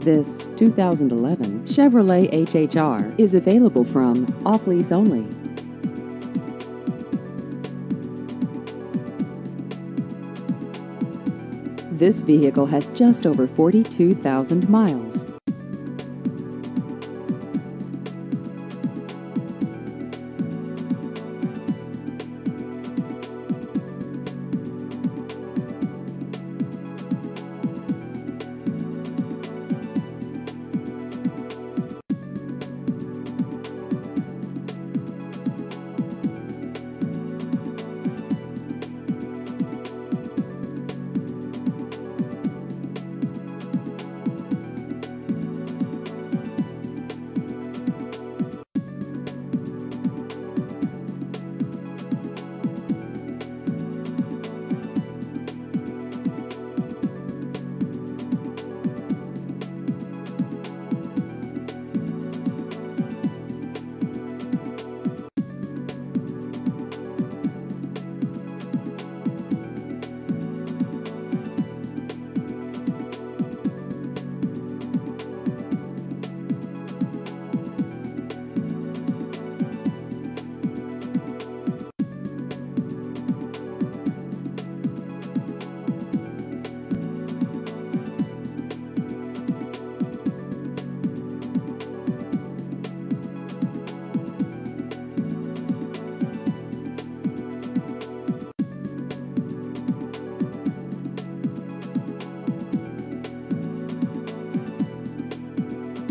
This 2011 Chevrolet HHR is available from off lease only. This vehicle has just over 42,000 miles.